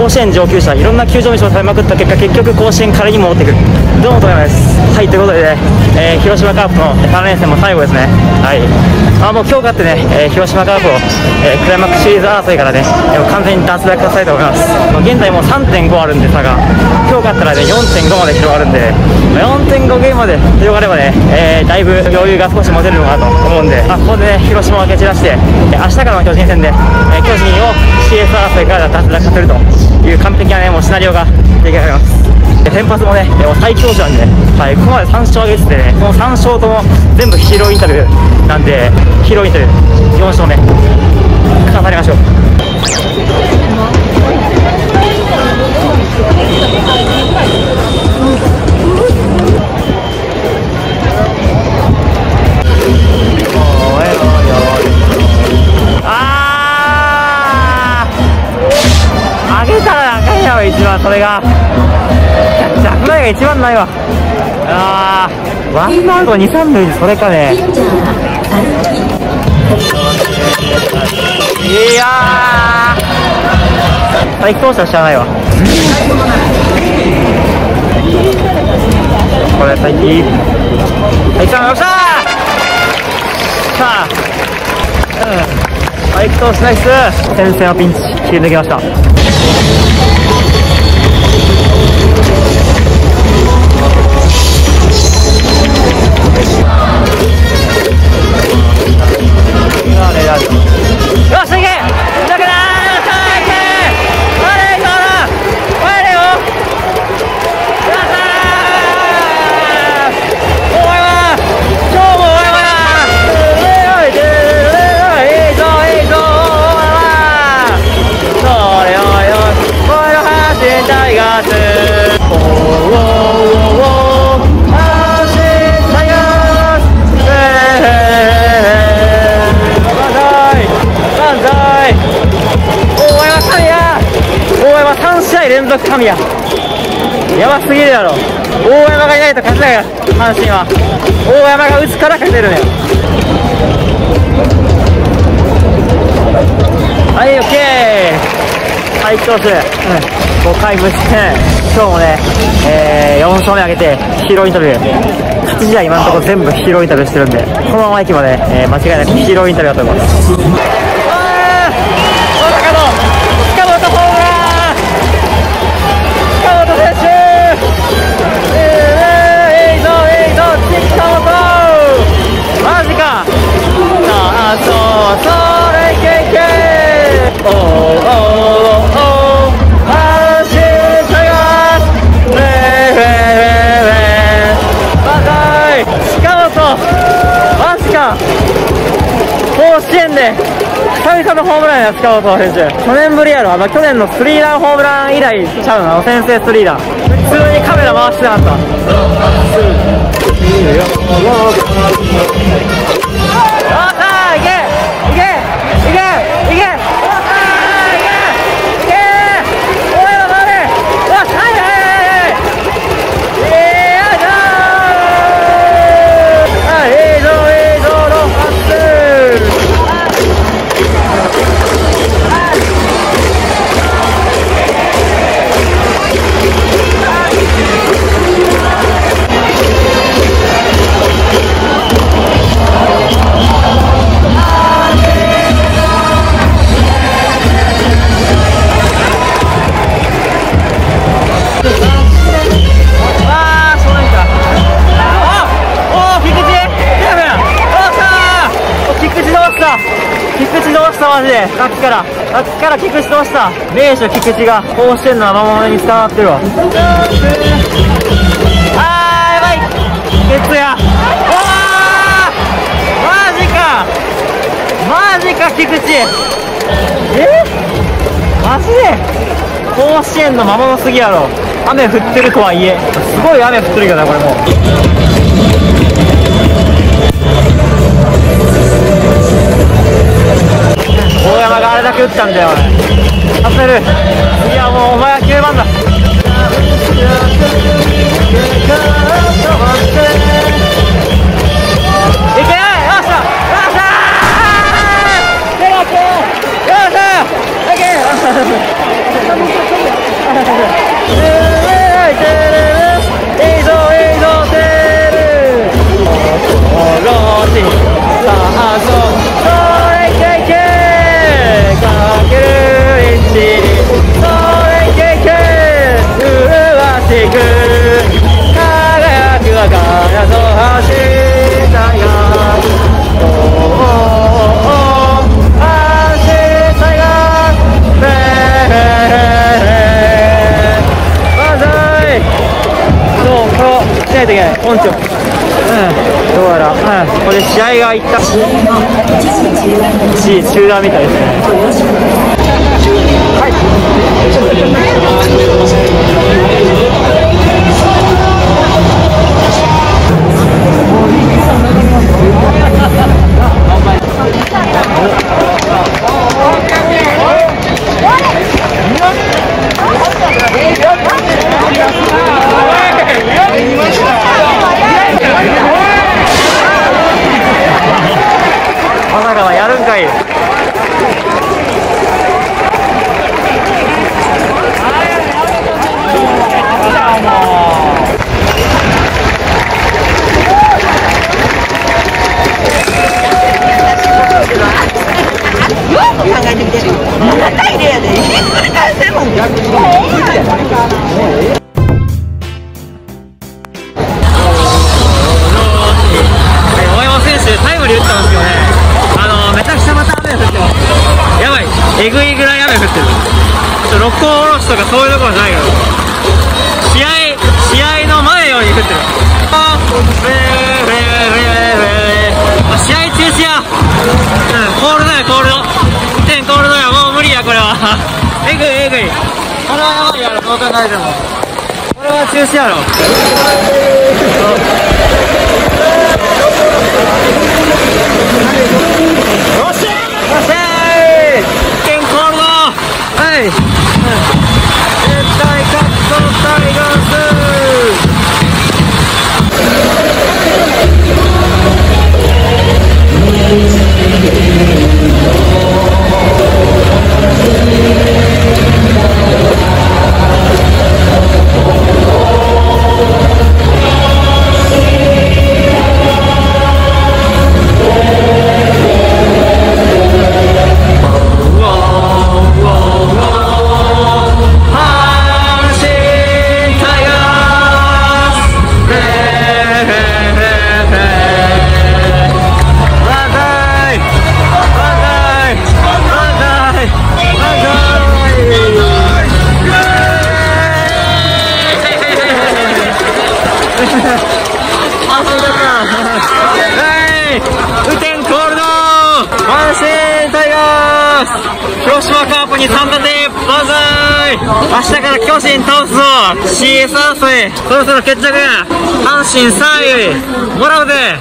甲子園上級者いろんな球場飯を食べまくった結果結局甲子園からに戻ってくる。どうも富山です。はいということでね、えー広島カープの3連戦も最後ですね。はい。あもう今日勝ってね、えー広島カープを、えークライマックスシリーズ争いからね完全に脱落させたいと思います。現在もう3.5あるんで差が今日勝ったらね4.5まで広がるんで4.5ゲームまで広がればね、えーだいぶ余裕が少し持てるのかなと思うんで、まあ、ここでね広島を蹴散らして、えー明日からの巨人戦で、えー巨人を CS 争いから脱落させると。いう完璧なねもうシナリオが出来上がります。で先発もね、えーもう最強手なんで、はい、ここまで3勝挙げててね、この3勝とも全部ヒーローインタビューなんで、ヒーローインタビュー、4勝ね、飾りましょう。あ一番ないわ。ああワンアウト二三塁でそれかね。いやー。最高者知らないわ。これ最近最高よっしゃーさあ。うん、最高しナイス。先制のピンチ。切り抜けました。続神や。やばすぎるやろ。大山がいないと勝てないよ阪神は。大山が打つから勝てるねはいオッケー。はい投手、うん、5回無失点今日もね、えー、4勝目上げてヒーローインタビュー。勝ち試合今のところ全部ヒーローインタビューしてるんでこのままいけばね、えー間違いなくヒーローインタビューだと思います。久々のホームランや近本選手去年ぶりやろ。あ去年のスリーランホームラン以来ちゃうの先制スリーラン。普通にカメラ回してなかった。マジで。さっきから。さっきから菊池どうした。名手菊池が。甲子園の雨物に捕まってるわ。あー、やばい。ケツや。おー。マジか。マジか菊池。え？マジで？甲子園の魔物すぎやろ。雨降ってるとはいえ。すごい雨降ってるけどなこれも。う大山があれだけ打ったんだよ俺させる。次はもうお前は9番だ。これ試合がいった一時中断みたいですね。はい。まさからやるんかい。ちょ六甲おろしとかそういうところじゃないから。試合、試合の前より降ってる。あーウェーウェーウェーウェーウェーあ試合中止や。うん、コールドや、コールド。点コールドや、もう無理や、これは。えぐい、えぐい。これはやばいやろ、どう考えても。これは中止やろ。あ、そうだったはい雨天コールド。阪神タイガー。ス広島カープに3打点万歳明日から巨人倒すぞ。CS 争い。そろそろ決着。阪神3位。もらうぜ。